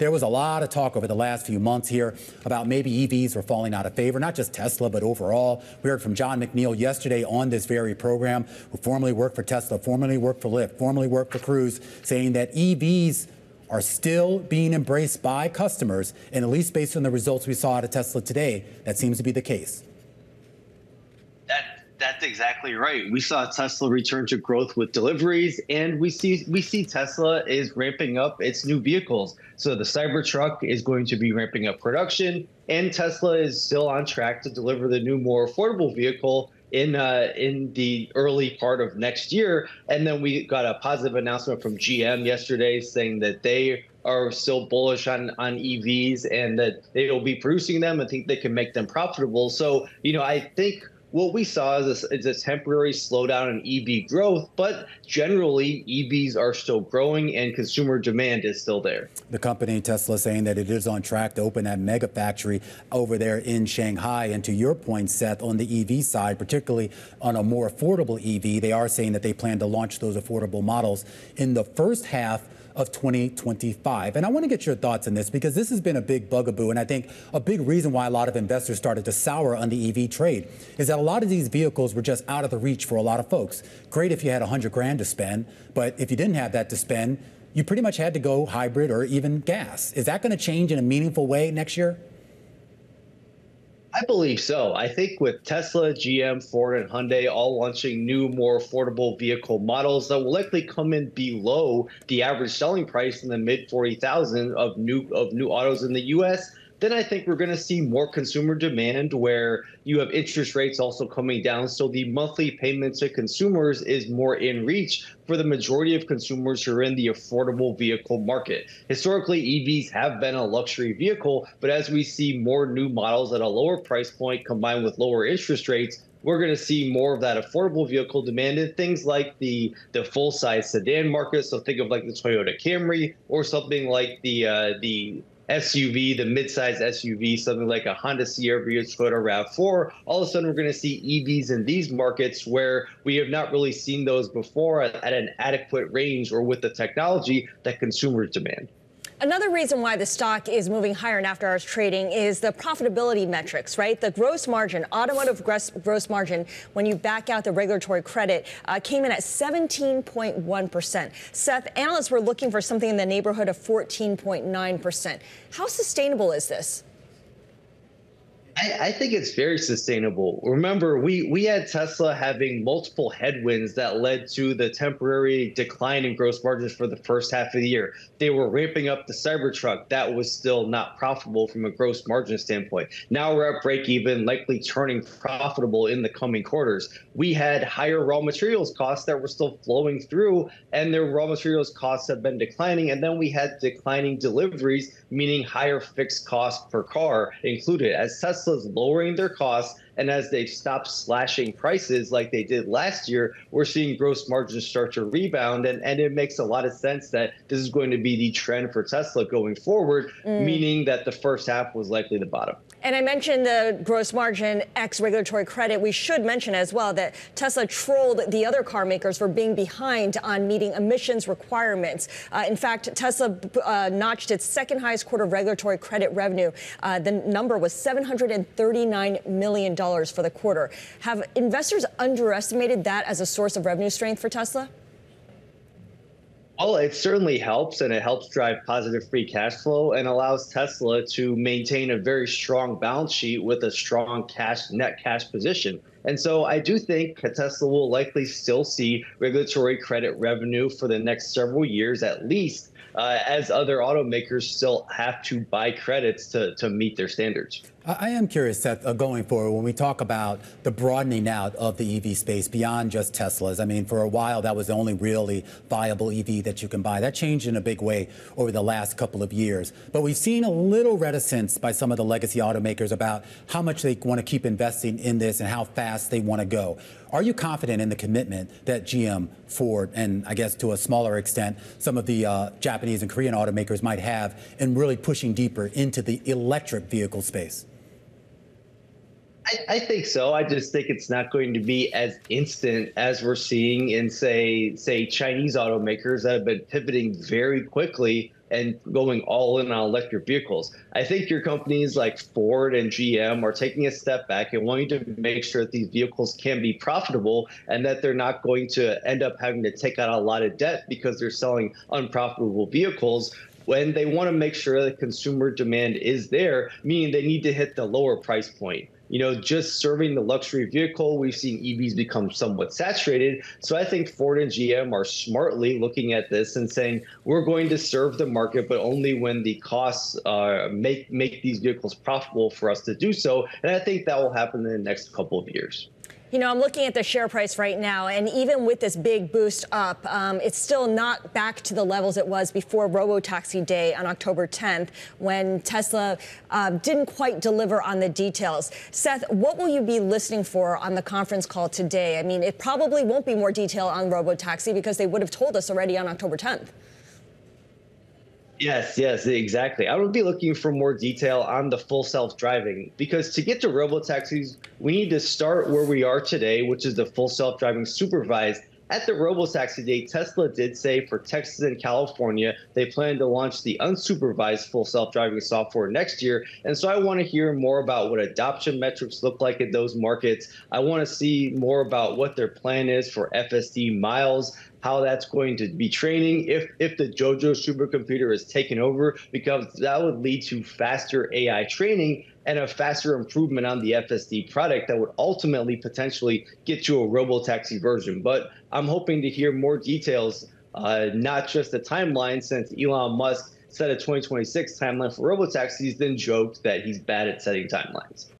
there was a lot of talk over the last few months here about maybe EVs were falling out of favor, not just Tesla, but overall. We heard from Jon McNeill yesterday on this very program, who formerly worked for Tesla, formerly worked for Lyft, formerly worked for Cruise, saying that EVs are still being embraced by customers, and at least based on the results we saw out of Tesla today, that seems to be the case. That's exactly right. We saw Tesla return to growth with deliveries, and we see we see Tesla is ramping up its new vehicles. So the Cybertruck is going to be ramping up production, and Tesla is still on track to deliver the new, more affordable vehicle in uh, in the early part of next year. And then we got a positive announcement from GM yesterday saying that they are still bullish on on EVs and that they will be producing them and think they can make them profitable. So you know, I think what we saw is a, is a temporary slowdown in EV growth, but generally EVs are still growing and consumer demand is still there. The company Tesla saying that it is on track to open that mega factory over there in Shanghai. And to your point, Seth, on the EV side, particularly on a more affordable EV, they are saying that they plan to launch those affordable models in the first half of 2025. And I want to get your thoughts on this because this has been a big bugaboo. And I think a big reason why a lot of investors started to sour on the EV trade is that a lot of these vehicles were just out of the reach for a lot of folks. Great if you had 100 grand to spend, but if you didn't have that to spend, you pretty much had to go hybrid or even gas. Is that going to change in a meaningful way next year? I believe so. I think with Tesla, GM, Ford, and Hyundai all launching new, more affordable vehicle models that will likely come in below the average selling price in the mid forty thousand of new of new autos in the U.S then I think we're going to see more consumer demand where you have interest rates also coming down. So the monthly payment to consumers is more in reach for the majority of consumers who are in the affordable vehicle market. Historically, EVs have been a luxury vehicle, but as we see more new models at a lower price point combined with lower interest rates, we're going to see more of that affordable vehicle demand in things like the the full size sedan market. So think of like the Toyota Camry or something like the uh, the SUV, the midsize SUV, something like a Honda CRV or Toyota RAV4, all of a sudden we're going to see EVs in these markets where we have not really seen those before at an adequate range or with the technology that consumers demand. Another reason why the stock is moving higher in after hours trading is the profitability metrics, right? The gross margin, automotive gross, gross margin, when you back out the regulatory credit, uh, came in at 17.1%. Seth, analysts were looking for something in the neighborhood of 14.9%. How sustainable is this? I, I, think it's very sustainable. Remember, we we had Tesla having multiple headwinds that led to the temporary decline in gross margins for the first half of the year. They were ramping up the Cybertruck. That was still not profitable from a gross margin standpoint. Now we're at break even, likely turning profitable in the coming quarters. We had higher raw materials costs that were still flowing through, and their raw materials costs have been declining. And then we had declining deliveries, meaning higher fixed costs per car included. As Tesla's lowering their costs, and as they've stopped slashing prices like they did last year, we're seeing gross margins start to rebound. And, and it makes a lot of sense that this is going to be the trend for Tesla going forward, mm. meaning that the first half was likely the bottom. And I mentioned the gross margin ex regulatory credit. We should mention as well that Tesla trolled the other car makers for being behind on meeting emissions requirements. Uh, in fact, Tesla uh, notched its second highest quarter of regulatory credit revenue. Uh, the number was $739 million for the quarter. Have investors underestimated that as a source of revenue strength for Tesla? Well, it certainly helps, and it helps drive positive free cash flow and allows Tesla to maintain a very strong balance sheet with a strong cash net cash position. And so I do think Tesla will likely still see regulatory credit revenue for the next several years at least, uh, as other automakers still have to buy credits to, to meet their standards. I am curious, Seth, uh, going forward, when we talk about the broadening out of the EV space beyond just Teslas. I mean, for a while, that was the only really viable EV that you can buy. That changed in a big way over the last couple of years. But we've seen a little reticence by some of the legacy automakers about how much they want to keep investing in this and how fast they want to go. Are you confident in the commitment that GM, Ford, and I guess to a smaller extent, some of the uh, Japanese and Korean automakers might have in really pushing deeper into the electric vehicle space? I, I, think so. I just think it's not going to be as instant as we're seeing in say say Chinese automakers that have been pivoting very quickly and going all in on electric vehicles. I think your companies like Ford and GM are taking a step back and wanting to make sure that these vehicles can be profitable and that they're not going to end up having to take out a lot of debt because they're selling unprofitable vehicles when they want to make sure that consumer demand is there, meaning they need to hit the lower price point you know, just serving the luxury vehicle, we've seen EVs become somewhat saturated. So I think Ford and GM are smartly looking at this and saying we're going to serve the market, but only when the costs uh, make make these vehicles profitable for us to do so. And I think that will happen in the next couple of years. You know, I'm looking at the share price right now, and even with this big boost up, um, it's still not back to the levels it was before Robotaxi Day on October 10th, when Tesla uh, didn't quite deliver on the details. Seth, what will you be listening for on the conference call today? I mean, it probably won't be more detail on Robotaxi because they would have told us already on October 10th. Yes, yes, exactly. I would be looking for more detail on the full self-driving because to get to robo taxis, we need to start where we are today, which is the full self-driving supervised. At the robotaxi day, Tesla did say for Texas and California, they plan to launch the unsupervised full self-driving software next year. And so I want to hear more about what adoption metrics look like in those markets. I want to see more about what their plan is for FSD miles how that's going to be training if if the Dojo supercomputer is taken over, because that would lead to faster AI training and a faster improvement on the FSD product that would ultimately potentially get you a robotaxi version. But I'm hoping to hear more details, uh, not just the timeline, since Elon Musk set a 2026 timeline for robotaxis, then joked that he's bad at setting timelines.